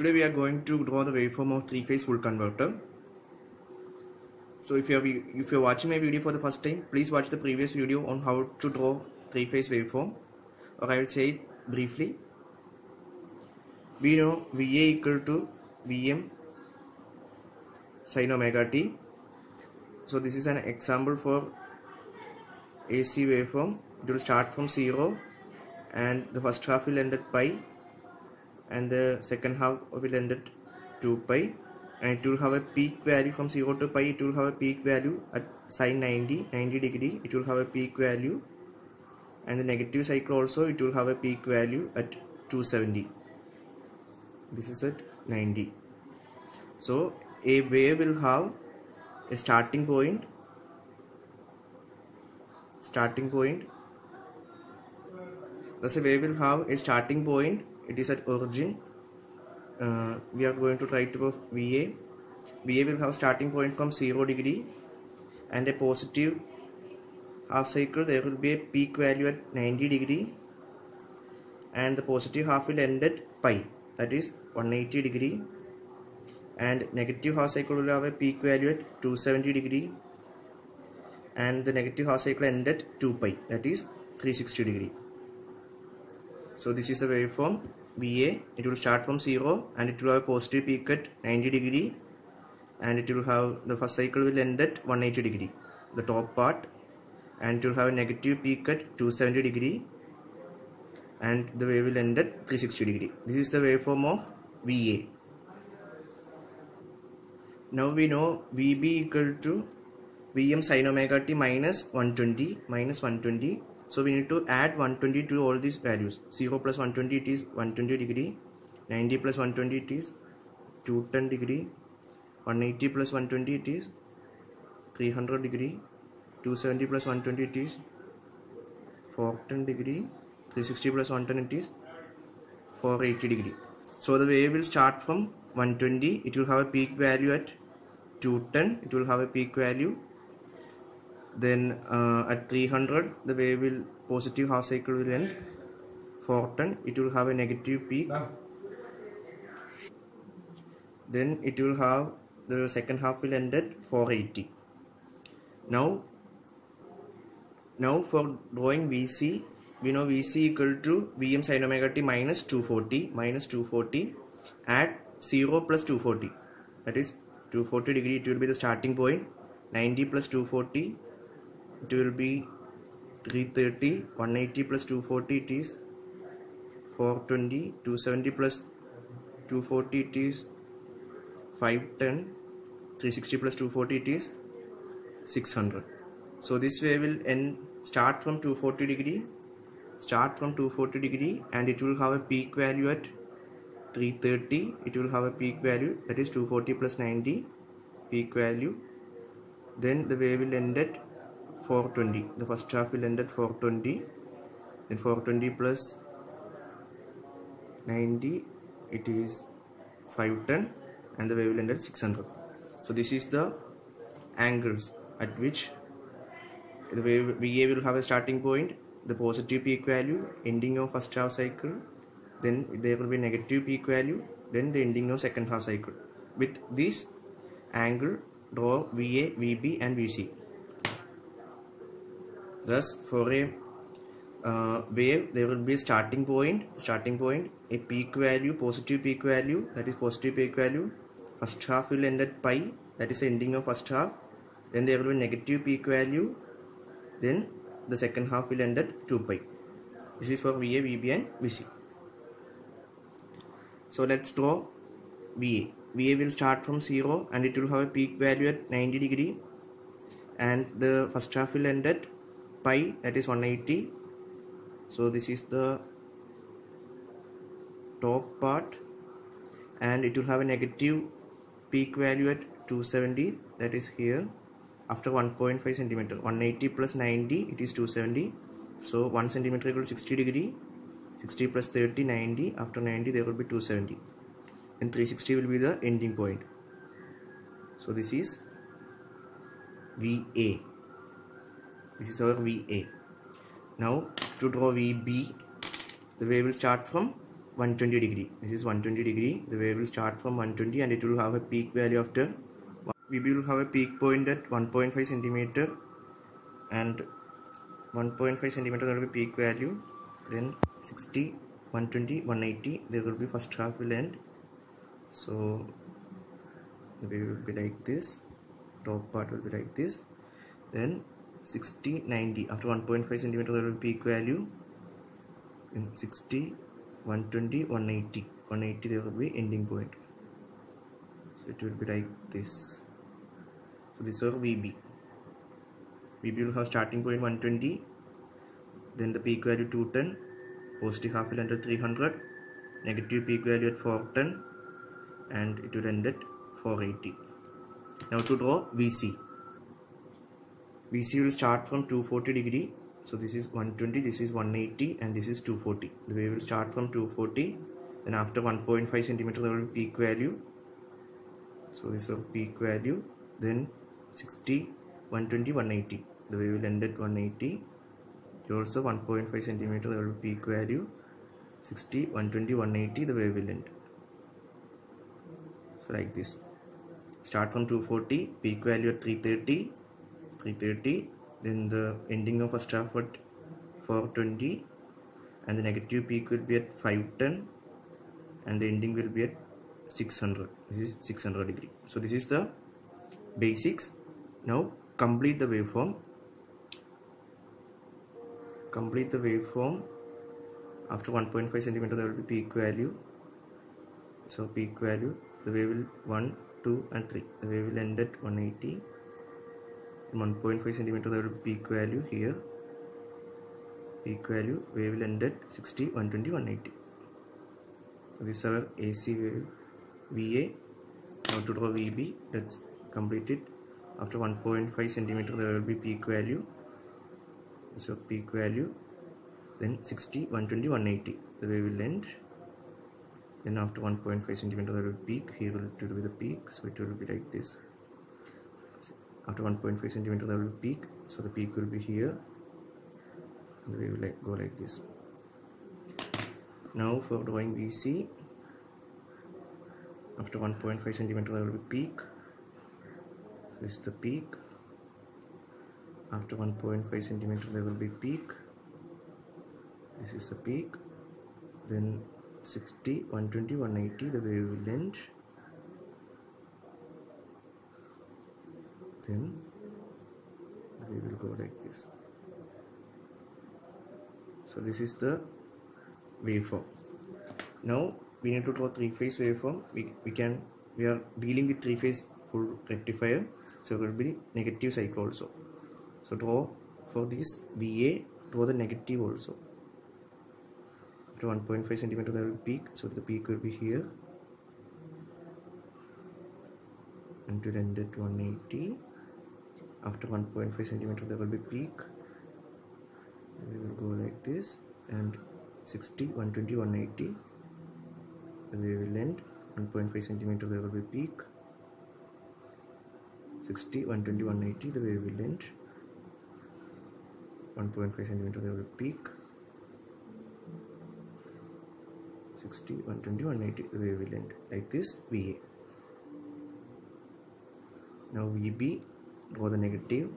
today we are going to draw the waveform of three-phase full converter. So if you are if you are watching my video for the first time, please watch the previous video on how to draw three-phase waveform, or I will say it briefly. We know VA equal to Vm sin omega t. So this is an example for AC waveform. It will start from zero, and the first half will end at pi and the second half will end at 2 pi. And it will have a peak value from 0 to pi. It will have a peak value at sine 90 90 degree. It will have a peak value. And the negative cycle also it will have a peak value at 270 this is at 90 so a wave will have a starting point. Starting point. Thus a wave will have a starting point it is at origin. Uh, we are going to try to prove VA VA will have starting point from 0 degree and a positive half cycle. There will be a peak value at 90 degree and the positive half will end at pi that is 180 degree. And negative half cycle will have a peak value at 270 degree and the negative half cycle end at 2 pi that is 360 degree. So this is the waveform VA it will start from 0 and it will have a positive peak at 90 degree and it will have the first cycle will end at 180 degree the top part and it will have a negative peak at 270 degree and the wave will end at 360 degree. This is the waveform of VA now we know VB equal to Vm sin omega t minus 120 minus 120 so we need to add 120 to all these values. 0 plus 120 it is 120 degree. 90 plus 120 it is 210 degree. 180 plus 120 it is 300 degree. 270 plus 120 it is 410 degree. 360 plus 110 it is 480 degree. So the wave will start from 120 it will have a peak value at 210 it will have a peak value then uh, at 300 the wave will positive half cycle will end. 410 it will have a negative peak. Then it will have the second half will end at 480 now now for drawing vc we know vc equal to vm sin omega t minus 240 minus 240 at 0 plus 240 that is 240 degree it will be the starting point. 90 plus 240 it will be 330 180 plus 240 it is. 420 270 plus 240 it is. 510 360 plus 240 it is. 600 so this way will end start from 240 degree start from 240 degree and it will have a peak value at 330 it will have a peak value that is 240 plus 90 peak value. Then the wave will end at 420 the first half will end at 420 then 420 plus 90 it is 510 and the wave will end at 600 so this is the angles at which the wave VA will have a starting point the positive peak value ending of first half cycle. Then there will be negative peak value then the ending of second half cycle. With this angle draw VA VB and VC thus for a uh, wave there will be starting point starting point a peak value positive peak value that is positive peak value. First half will end at pi that is ending of first half. Then there will be negative peak value. Then the second half will end at 2 pi. This is for VA VB and VC so let's draw VA VA will start from 0 and it will have a peak value at 90 degree. And the first half will end at pi that is 180 so this is the top part. And it will have a negative peak value at 270 that is here after 1.5 centimeter. 180 plus 90 it is 270 so 1 centimeter equal 60 degree. 60 plus 30 90 after 90 there will be 270 and 360 will be the ending point. So this is VA this is our VA now to draw VB the wave will start from 120 degree. This is 120 degree. The wave will start from 120 and it will have a peak value after we will have a peak point at 1.5 centimeter and 1.5 centimeter will be peak value. Then 60 120 180 there will be first half will end. So the wave will be like this. Top part will be like this. Then 60 90 after 1.5 centimeter there will be peak value. In 60 120 180 180 there will be ending point. So it will be like this. So this is VB VB will have starting point 120 then the peak value 210 positive half will at 300 negative peak value at 410 and it will end at 480 now to draw VC VC will start from 240 degree. So this is 120 this is 180 and this is 240 the wave will start from 240 then after 1.5 centimeter there will be peak value. So this is peak value then 60 120 180 the wave will end at 180 here also 1.5 centimeter there will be peak value 60 120 180 the wave will end. So like this. Start from 240 peak value at 330 330 then the ending of a half at 420 and the negative peak will be at 510 and the ending will be at 600 this is 600 degree. So this is the basics. Now complete the waveform. Complete the waveform. After 1.5 centimeter there will be peak value. So peak value the wave will 1 2 and 3 the wave will end at 180 1.5 centimeter there will be peak value here. Peak value wave will end at 60 120 180 this is our AC wave VA now to draw VB let's complete it after 1.5 centimeter there will be peak value so peak value then 60 120 180 the wave will end then after 1.5 centimeter there will be peak here will be the peak so it will be like this after 1.5 centimeter there will be peak. So the peak will be here. And wave will like, go like this. Now for drawing VC after 1.5 centimeter there will be peak. This is the peak. After 1.5 centimeter there will be peak. This is the peak. Then 60 120 180 the wave will end then we will go like this. So this is the waveform. Now we need to draw three phase waveform. We, we can we are dealing with three phase full rectifier. So it will be negative cycle also. So draw for this VA draw the negative also. After 1.5 centimeter there will peak. So the peak will be here. And to end at 180 after 1.5 centimeter there will be peak. We will go like this and 60 120 180 the wave will end. 1.5 centimeter there will be peak. 60 120 180 the wave will end. 1.5 centimeter there will be peak. 60 120 180 the wave will end. Like this VA now VB draw the negative.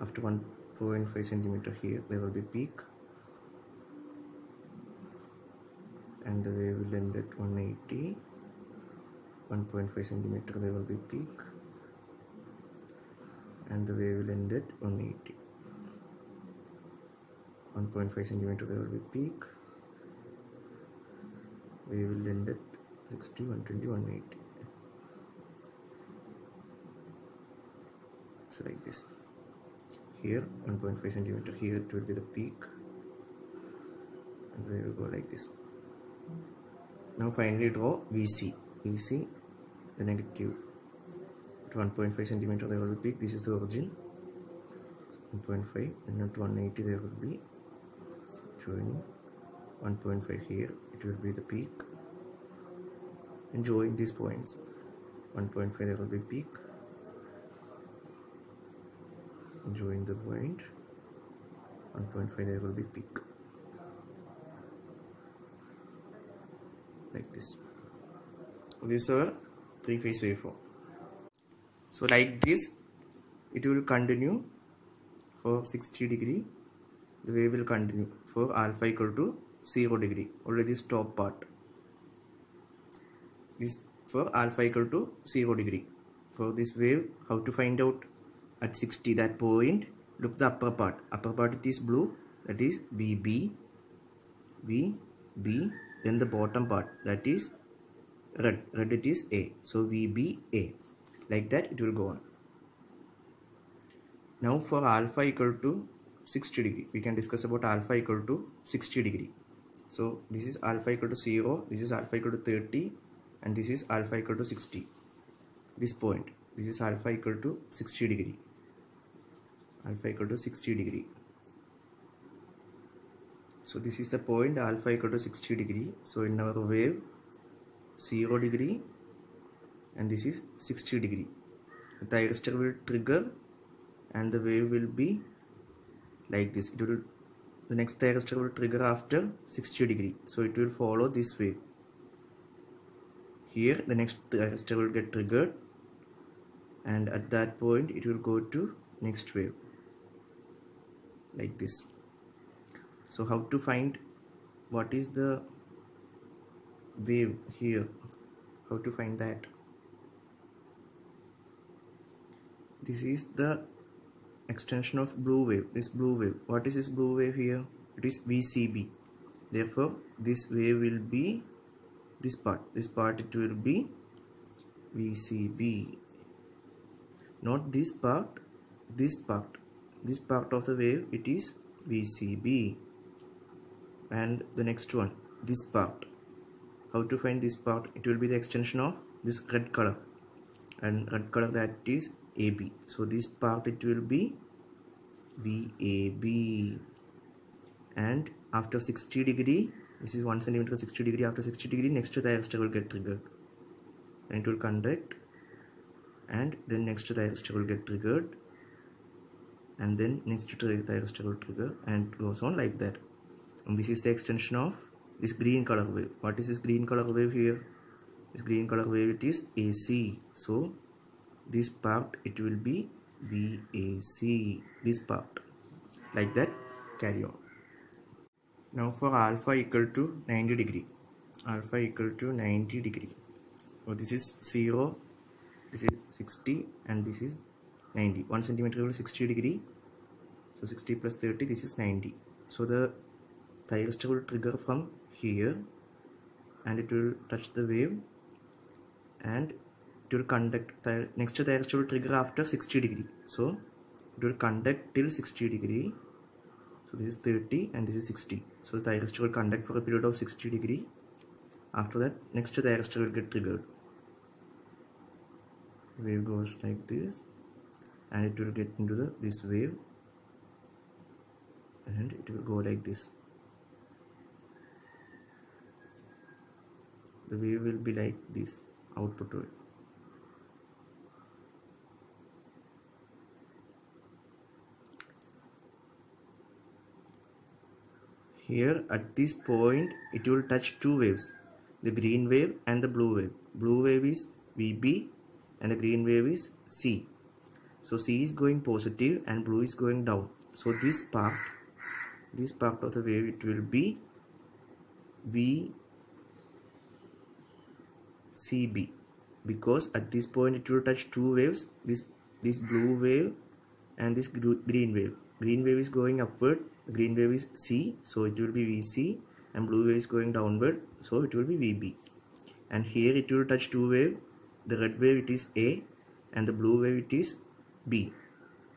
After 1.5 centimeter here there will be peak. And the wave will end at 180 1.5 centimeter there will be peak. And the wave will end at 180 1.5 centimeter there will be peak. Wave will end at 60 120 180 so like this. Here 1.5 centimeter. Here it will be the peak. And we will go like this. Now finally draw VC VC the negative. At 1.5 centimeter there will be peak. This is the origin. 1.5 and at 180 there will be joining. 1.5 here it will be the peak. And join these points. 1.5 there will be peak join the point. 1.5 there will be peak. Like this. This is three phase waveform so like this it will continue for 60 degree. The wave will continue for alpha equal to 0 degree. Only this top part. Is for alpha equal to 0 degree. For this wave how to find out at 60 that point. Look the upper part. Upper part it is blue. That is VB VB then the bottom part. That is red. Red it is A. So VBA like that it will go on. Now for alpha equal to 60 degree. We can discuss about alpha equal to 60 degree. So this is alpha equal to 0 this is alpha equal to 30 and this is alpha equal to 60 this point. This is alpha equal to 60 degree alpha equal to 60 degree. So this is the point alpha equal to 60 degree. So in our wave 0 degree and this is 60 degree. The thyristor will trigger and the wave will be like this. It will the next thyristor will trigger after 60 degree. So it will follow this wave. Here the next thyristor will get triggered and at that point it will go to next wave like this. So how to find what is the wave here? How to find that? This is the extension of blue wave this blue wave. What is this blue wave here? It is VCB therefore this wave will be this part. This part it will be VCB not this part this part this part of the wave it is VCB and the next one this part. How to find this part? It will be the extension of this red color. And red color that is AB so this part it will be VAB and after 60 degree this is 1 centimeter 60 degree. After 60 degree next thyristor will get triggered. And it will conduct and then next thyristor will get triggered and then next thyristor will trigger and goes on like that. And this is the extension of this green color wave. What is this green color wave here? This green color wave it is AC so this part it will be VAC this part. Like that carry on. Now for alpha equal to 90 degree. Alpha equal to 90 degree. So this is 0 this is 60 and this is 90 1 centimeter will 60 degree. So 60 plus 30 this is 90 so the thyristor will trigger from here and it will touch the wave and it will conduct next to thyristor will trigger after 60 degree. So it will conduct till 60 degree. So this is 30 and this is 60 so the thyristor will conduct for a period of 60 degree. After that next to thyristor will get triggered. Wave goes like this and it will get into the this wave. And it will go like this. The wave will be like this output wave here at this point it will touch two waves the green wave and the blue wave. Blue wave is VB and the green wave is C so C is going positive and blue is going down. So this part this part of the wave it will be V CB because at this point it will touch two waves this this blue wave and this green wave. Green wave is going upward green wave is C. So it will be VC and blue wave is going downward. So it will be VB and here it will touch two wave. The red wave it is A and the blue wave it is B.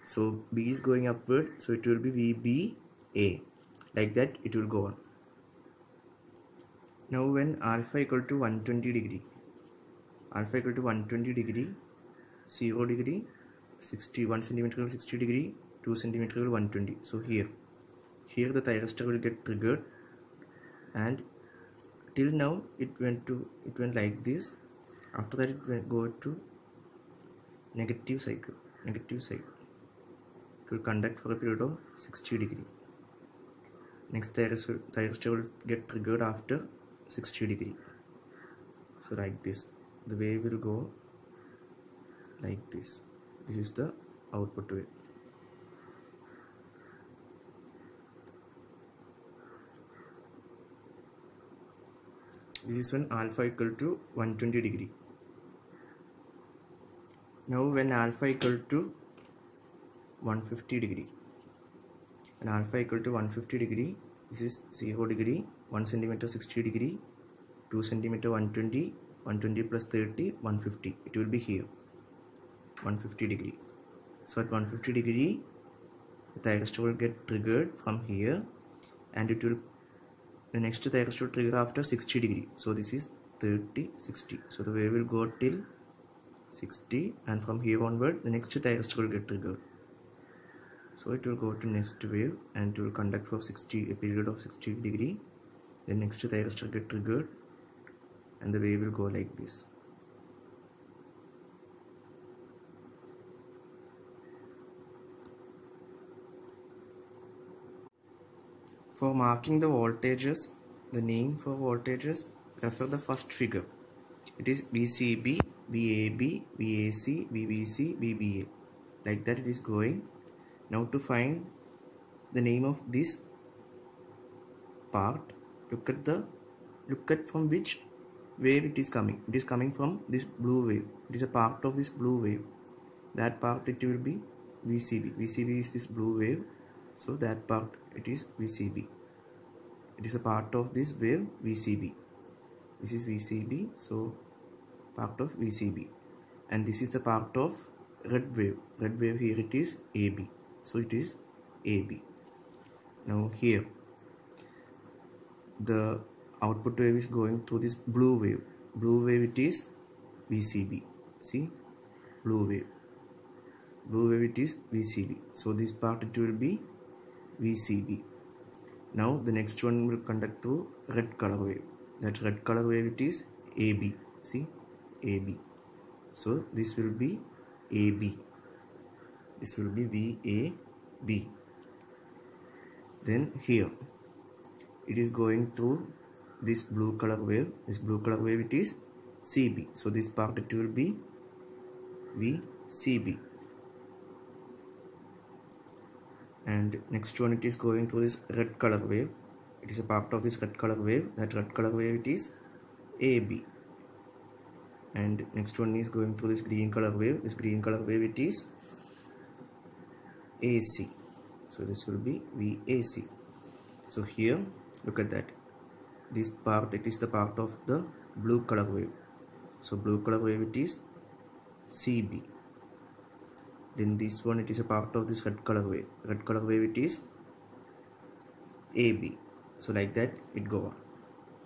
So B is going upward so it will be VBA like that it will go on. Now when alpha equal to 120 degree alpha equal to 120 degree 0 degree 61 centimeter 60 degree 2 centimeter 120 so here here the thyristor will get triggered. And till now it went to it went like this. After that it went go to negative cycle negative side. it will conduct for a period of 60 degree. Next thyristor, will get triggered after 60 degree. So like this. The wave will go like this. This is the output wave. This is when alpha equal to 120 degree now when alpha equal to 150 degree. When alpha equal to 150 degree this is 0 degree 1 centimeter 60 degree 2 centimeter 120 120 plus 30 150 it will be here 150 degree. So at 150 degree the thyristor will get triggered from here and it will the next thyristor trigger after 60 degree. So this is 30 60 so the wave will go till 60 and from here onward the next thyristor will get triggered. So it will go to next wave and it will conduct for 60 a period of 60 degree. Then next thyristor will get triggered and the wave will go like this. For marking the voltages, the name for voltages, refer the first figure. It is VCB, VAB, VAC, VBC, VBA. Like that it is going. Now to find the name of this part, look at the look at from which wave it is coming. It is coming from this blue wave. It is a part of this blue wave. That part it will be VCB. VCB is this blue wave. So that part it is VCB. It is a part of this wave VCB. This is VCB. So part of VCB. And this is the part of red wave. Red wave here it is AB. So it is AB. Now here the output wave is going through this blue wave. Blue wave it is VCB. See blue wave. Blue wave it is VCB. So this part it will be VCB. Now the next one will conduct through red color wave. That red color wave it is AB. See AB. So this will be AB. This will be VAB. Then here it is going through this blue color wave. This blue color wave it is CB. So this part it will be VCB. and next one it is going through this red color wave it is a part of this red color wave that red color wave it is AB and next one is going through this green color wave. This green color wave it is AC so this will be VAC so here look at that. This part it is the part of the blue color wave. So blue color wave it is CB then this one it is a part of this red color wave. Red color wave it is AB so like that it go on.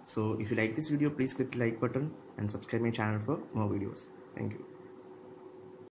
So if you like this video please click like button and subscribe my channel for more videos. Thank you